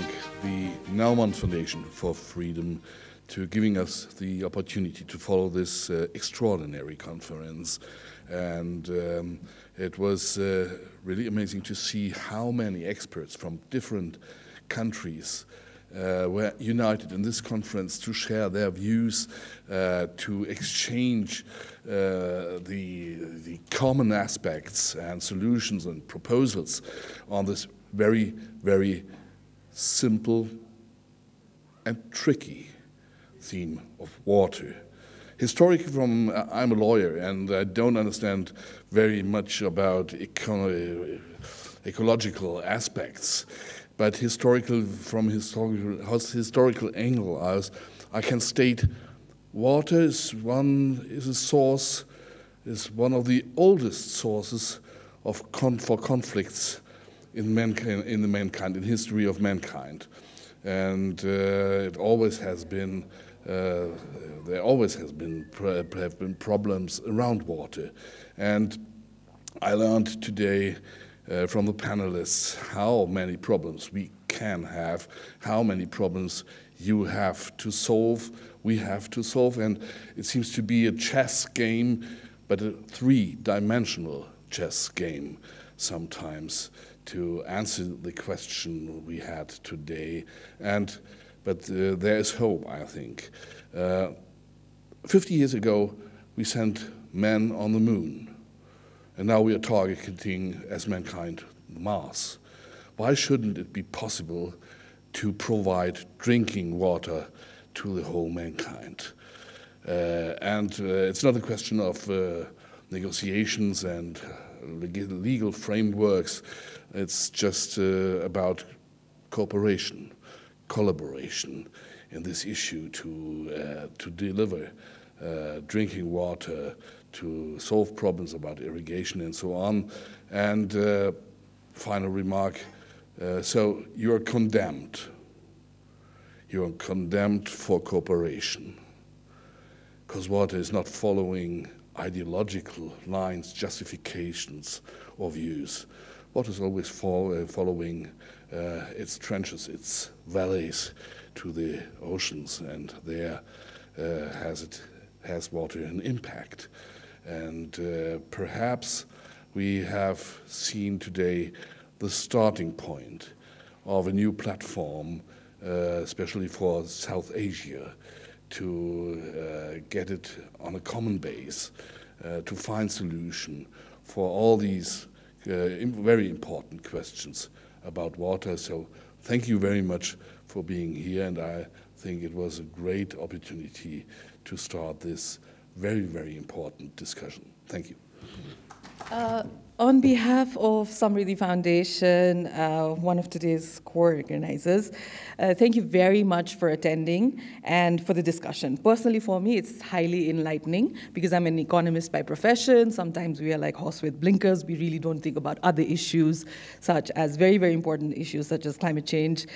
thank the Naumann Foundation for Freedom to giving us the opportunity to follow this uh, extraordinary conference. And um, it was uh, really amazing to see how many experts from different countries uh, were united in this conference to share their views, uh, to exchange uh, the, the common aspects and solutions and proposals on this very, very simple and tricky theme of water. Historically, from uh, I'm a lawyer and I don't understand very much about eco ecological aspects, but historical from historical historical angle, I, was, I can state water is one is a source is one of the oldest sources of con for conflicts in mankind in the mankind in history of mankind, and uh, it always has been uh, there always has been have been problems around water, and I learned today uh, from the panelists how many problems we can have, how many problems you have to solve, we have to solve, and it seems to be a chess game, but a three-dimensional chess game sometimes to answer the question we had today. And but uh, there is hope, I think. Uh, 50 years ago, we sent men on the moon, and now we are targeting, as mankind, Mars. Why shouldn't it be possible to provide drinking water to the whole mankind? Uh, and uh, it's not a question of uh, negotiations and legal frameworks, it's just about cooperation collaboration in this issue to, uh, to deliver uh, drinking water, to solve problems about irrigation and so on. And uh, final remark, uh, so you're condemned. You're condemned for cooperation because water is not following ideological lines, justifications, or views. What is always uh, following uh, its trenches, its valleys to the oceans, and there uh, has it has water an impact. And uh, perhaps we have seen today the starting point of a new platform, especially for South Asia, to uh, get it on a common base, uh, to find solution for all these very important questions about water. So thank you very much for being here, and I think it was a great opportunity to start this very, very important discussion. Thank you. Uh, on behalf of Samriddhi Foundation, uh, one of today's co-organizers, uh, thank you very much for attending and for the discussion. Personally, for me, it's highly enlightening because I'm an economist by profession. Sometimes we are like horse with blinkers. We really don't think about other issues, such as very, very important issues such as climate change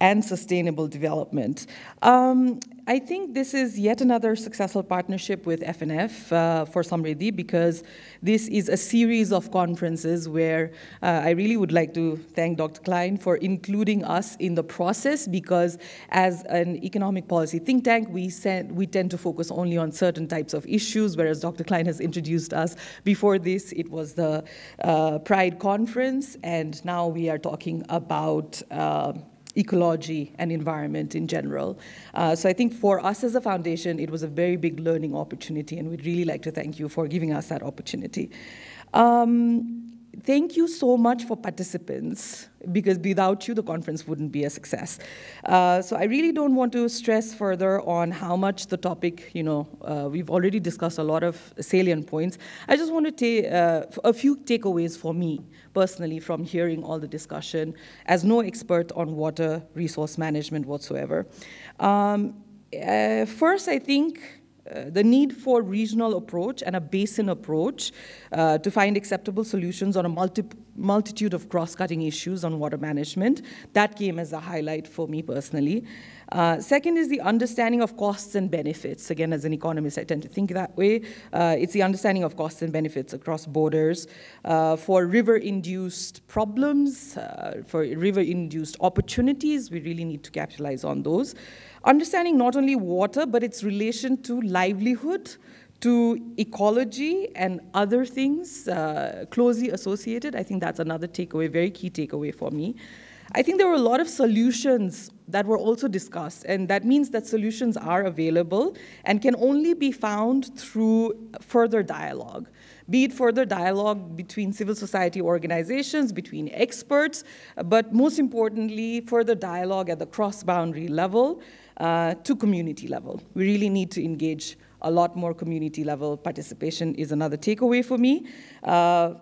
and sustainable development. Um, I think this is yet another successful partnership with FNF uh, for Samriddhi because this is a series of conferences where uh, I really would like to thank Dr. Klein for including us in the process because as an economic policy think tank, we, send, we tend to focus only on certain types of issues, whereas Dr. Klein has introduced us. Before this, it was the uh, Pride Conference, and now we are talking about uh, ecology and environment in general. Uh, so I think for us as a foundation, it was a very big learning opportunity, and we'd really like to thank you for giving us that opportunity. Um, thank you so much for participants because without you the conference wouldn't be a success uh, so i really don't want to stress further on how much the topic you know uh, we've already discussed a lot of salient points i just want to take uh, a few takeaways for me personally from hearing all the discussion as no expert on water resource management whatsoever. Um, uh, first, I think uh, the need for regional approach and a basin approach uh, to find acceptable solutions on a multi multitude of cross-cutting issues on water management. That came as a highlight for me personally. Uh, second is the understanding of costs and benefits. Again, as an economist, I tend to think that way. Uh, it's the understanding of costs and benefits across borders uh, for river-induced problems, uh, for river-induced opportunities. We really need to capitalize on those. Understanding not only water, but its relation to livelihood, to ecology and other things uh, closely associated. I think that's another takeaway, very key takeaway for me. I think there were a lot of solutions that were also discussed, and that means that solutions are available and can only be found through further dialogue. Be it further dialogue between civil society organizations, between experts, but most importantly, further dialogue at the cross-boundary level uh, to community level. We really need to engage a lot more community level participation is another takeaway for me. Uh,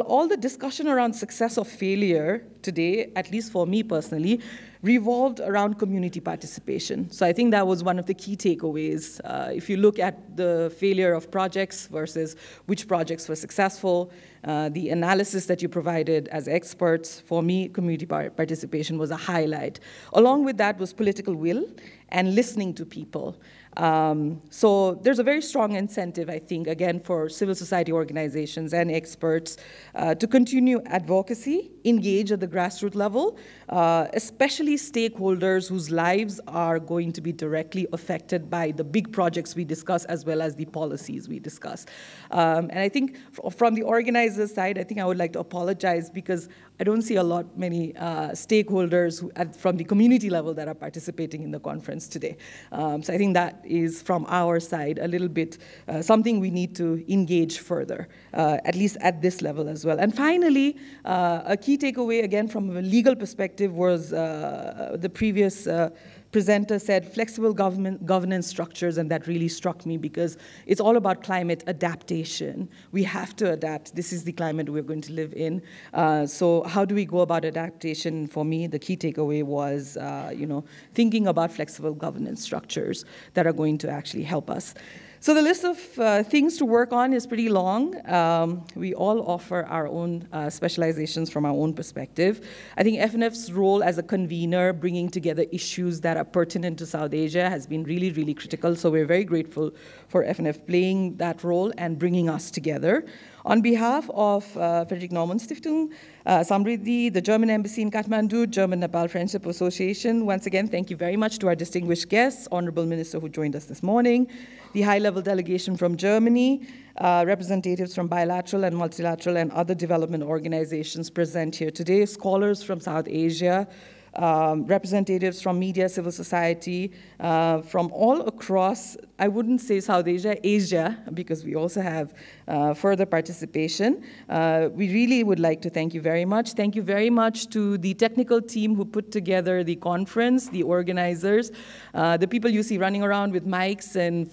all the discussion around success or failure today, at least for me personally, revolved around community participation. So I think that was one of the key takeaways. Uh, if you look at the failure of projects versus which projects were successful, uh, the analysis that you provided as experts, for me, community participation was a highlight. Along with that was political will and listening to people. Um, so there's a very strong incentive, I think, again, for civil society organizations and experts uh, to continue advocacy, engage at the grassroots level, uh, especially stakeholders whose lives are going to be directly affected by the big projects we discuss as well as the policies we discuss. Um, and I think from the organizers' side, I think I would like to apologize because I don't see a lot many uh, stakeholders who, at, from the community level that are participating in the conference today. Um, so I think that is from our side a little bit uh, something we need to engage further, uh, at least at this level as well. And finally, uh, a key takeaway again from a legal perspective was uh, the previous uh, presenter said flexible government, governance structures, and that really struck me because it's all about climate adaptation. We have to adapt. This is the climate we're going to live in. Uh, so how do we go about adaptation? For me, the key takeaway was, uh, you know, thinking about flexible governance structures that are going to actually help us. So the list of uh, things to work on is pretty long. Um, we all offer our own uh, specializations from our own perspective. I think FNF's role as a convener, bringing together issues that are pertinent to South Asia has been really, really critical. So we're very grateful for FNF playing that role and bringing us together. On behalf of uh, Friedrich Naumann Stiftung, uh, Samriddhi, the German Embassy in Kathmandu, German Nepal Friendship Association, once again, thank you very much to our distinguished guests, Honorable Minister who joined us this morning, the high-level delegation from Germany, uh, representatives from bilateral and multilateral and other development organizations present here today, scholars from South Asia, um, representatives from media, civil society, uh, from all across, I wouldn't say South Asia, Asia, because we also have uh, further participation. Uh, we really would like to thank you very much. Thank you very much to the technical team who put together the conference, the organizers, uh, the people you see running around with mics and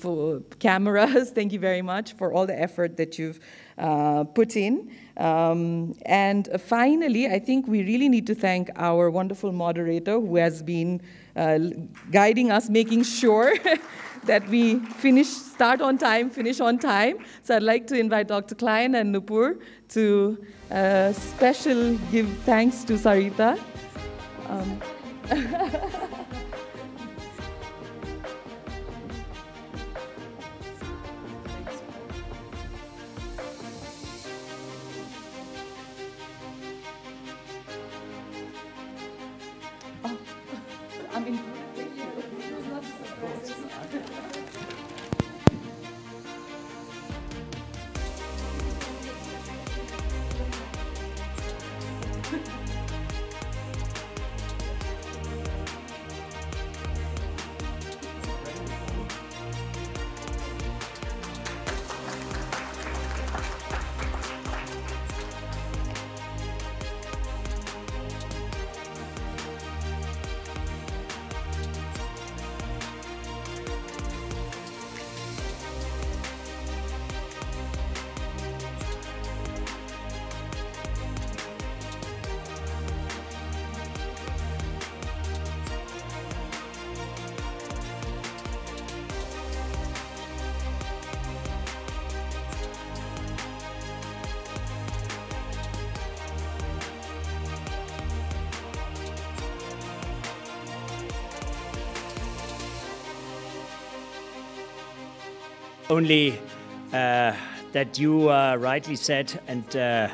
cameras. thank you very much for all the effort that you've uh, put in. Um, and finally, I think we really need to thank our wonderful moderator who has been uh, guiding us, making sure that we finish, start on time, finish on time. So I'd like to invite Dr. Klein and Nupur to uh, special give thanks to Sarita. Um, only uh, that you uh, rightly said and uh,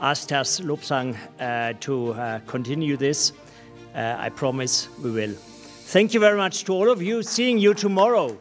asked us, Lobsang, uh, to uh, continue this. Uh, I promise we will. Thank you very much to all of you. Seeing you tomorrow.